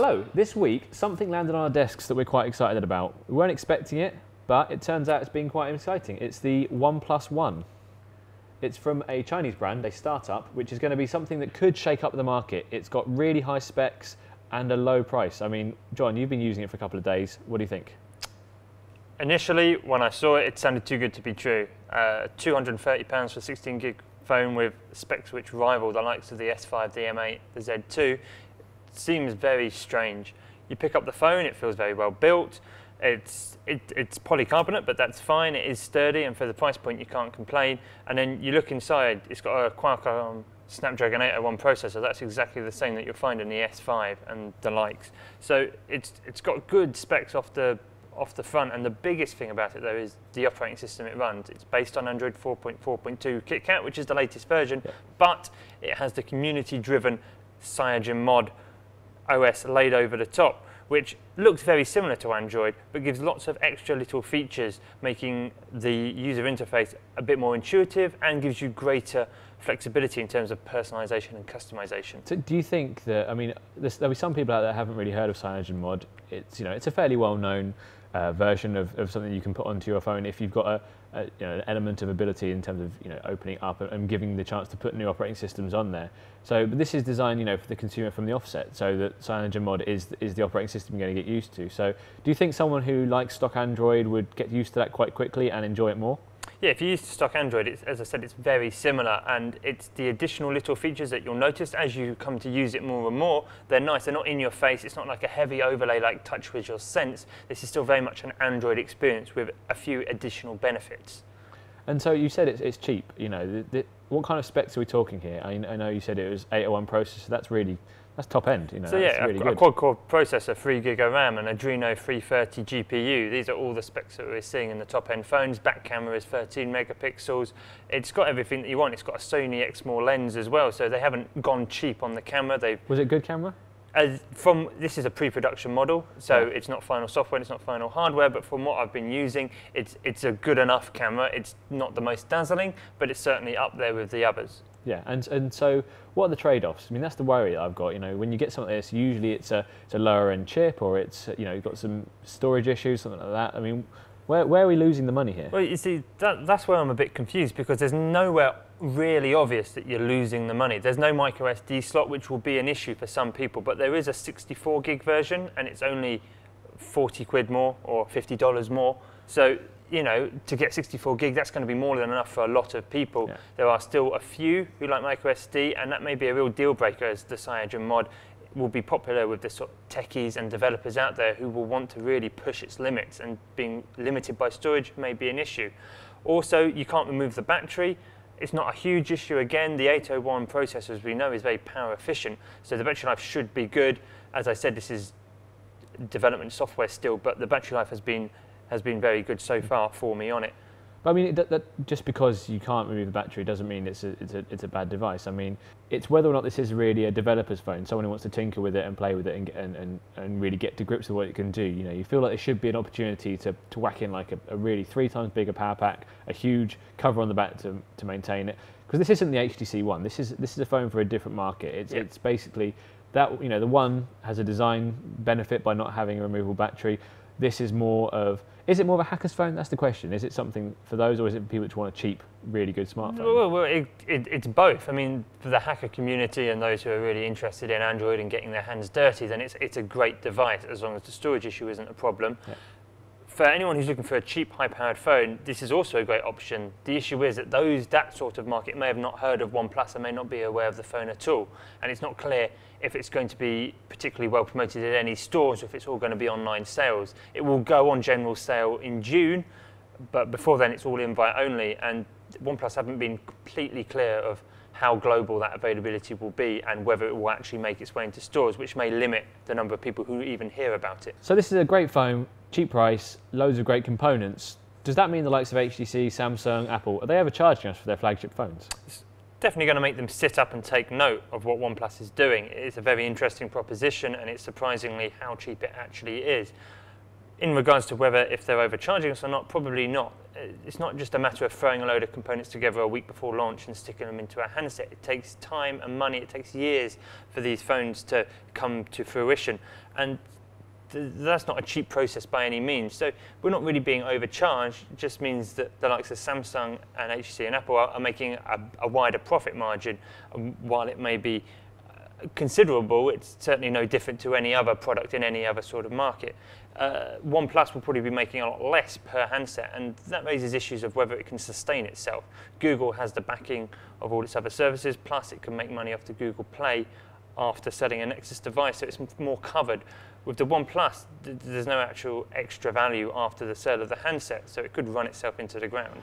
Hello, this week something landed on our desks that we're quite excited about. We weren't expecting it, but it turns out it's been quite exciting. It's the OnePlus One. It's from a Chinese brand, a startup, which is going to be something that could shake up the market. It's got really high specs and a low price. I mean, John, you've been using it for a couple of days. What do you think? Initially, when I saw it, it sounded too good to be true. Uh, £230 for 16 gig phone with specs which rival the likes of the S5, the M8, the Z2 seems very strange. You pick up the phone, it feels very well built. It's, it, it's polycarbonate, but that's fine. It is sturdy, and for the price point, you can't complain. And then you look inside, it's got a Qualcomm Snapdragon 801 processor. That's exactly the same that you'll find in the S5 and the likes. So it's, it's got good specs off the off the front. And the biggest thing about it, though, is the operating system it runs. It's based on Android 4.4.2 KitKat, which is the latest version, yeah. but it has the community-driven CyanogenMod OS laid over the top, which looks very similar to Android, but gives lots of extra little features, making the user interface a bit more intuitive and gives you greater flexibility in terms of personalization and customization. So do you think that, I mean, there'll be some people out there that haven't really heard of CyanogenMod. It's, you know, it's a fairly well-known uh, version of, of something you can put onto your phone if you've got a, a, you know, an element of ability in terms of you know opening up and, giving the chance to put new operating systems on there. So, but this is designed you know for the consumer from the offset, so that CyanogenMod is is the operating system you're going to get used to. So, do you think someone who likes stock Android would get used to that quite quickly and enjoy it more? Yeah, if you use stock Android, as I said, it's very similar, and it's the additional little features that you'll notice as you come to use it more and more. They're nice. They're not in your face. It's not like a heavy overlay like TouchWiz your Sense. This is still very much an Android experience with a few additional benefits. And so you said it's, it's cheap. You know, what kind of specs are we talking here? I, I know you said it was 801 processor. That's really that's top end, you know. So yeah, really a, a quad-core processor, 3 gig of RAM, and Adreno 330 GPU. These are all the specs that we're seeing in the top-end phones. Back camera is 13 megapixels. It's got everything that you want. It's got a Sony Exmor lens as well, so they haven't gone cheap on the camera. They was it good camera? As from this is a pre-production model, so yeah. it's not final software, it's not final hardware. But from what I've been using, it's it's a good enough camera. It's not the most dazzling, but it's certainly up there with the others. Yeah, and and so what are the trade-offs? I mean, that's the worry that I've got. You know, when you get something like this, usually it's a it's a lower end chip or it's you know you've got some storage issues, something like that. I mean, where where are we losing the money here? Well, you see, that, that's where I'm a bit confused because there's nowhere really obvious that you're losing the money. There's no micro SD slot, which will be an issue for some people, but there is a 64 gig version, and it's only 40 quid more or $50 more. So you know, to get 64 gig, that's going to be more than enough for a lot of people. Yeah. There are still a few who like micro SD, and that may be a real deal breaker as the CyanogenMod will be popular with the sort of techies and developers out there who will want to really push its limits, and being limited by storage may be an issue. Also, you can't remove the battery. It's not a huge issue. Again, the 801 processor, as we know, is very power efficient, so the battery life should be good. As I said, this is development software still, but the battery life has been has been very good so far for me on it. I mean, that, that just because you can't remove the battery doesn't mean it's a, it's, a, it's a bad device. I mean, it's whether or not this is really a developer's phone, someone who wants to tinker with it and play with it and, and, and, and really get to grips with what it can do. You know, you feel like there should be an opportunity to, to whack in like a, a really three times bigger power pack, a huge cover on the back to, to maintain it. Because this isn't the HTC One. This is this is a phone for a different market. It's yeah. it's basically that you know the one has a design benefit by not having a removable battery. This is more of is it more of a hacker's phone? That's the question. Is it something for those, or is it for people who want a cheap, really good smartphone? Well, well it, it, it's both. I mean, for the hacker community and those who are really interested in Android and getting their hands dirty, then it's, it's a great device as long as the storage issue isn't a problem. Yeah for anyone who's looking for a cheap, high-powered phone, this is also a great option. The issue is that those that sort of market may have not heard of OnePlus and may not be aware of the phone at all, and it's not clear if it's going to be particularly well promoted at any stores or if it's all going to be online sales. It will go on general sale in June, but before then it's all invite only, and OnePlus haven't been completely clear of how global that availability will be and whether it will actually make its way into stores, which may limit the number of people who even hear about it. So this is a great phone cheap price, loads of great components. Does that mean the likes of HTC, Samsung, Apple, are they ever charging us for their flagship phones? It's definitely going to make them sit up and take note of what OnePlus is doing. It's a very interesting proposition and it's surprisingly how cheap it actually is. In regards to whether if they're overcharging us or not, probably not. It's not just a matter of throwing a load of components together a week before launch and sticking them into a handset. It takes time and money. It takes years for these phones to come to fruition. And th that's not a cheap process by any means. So we're not really being overcharged. It just means that the likes of Samsung and HTC and Apple are, are making a, a, wider profit margin. Um, while it may be uh, considerable, it's certainly no different to any other product in any other sort of market. Uh, OnePlus will probably be making a lot less per handset, and that raises issues of whether it can sustain itself. Google has the backing of all its other services, plus it can make money off the Google Play after selling a Nexus device, so it's more covered. With the OnePlus, th there's no actual extra value after the sale of the handset, so it could run itself into the ground.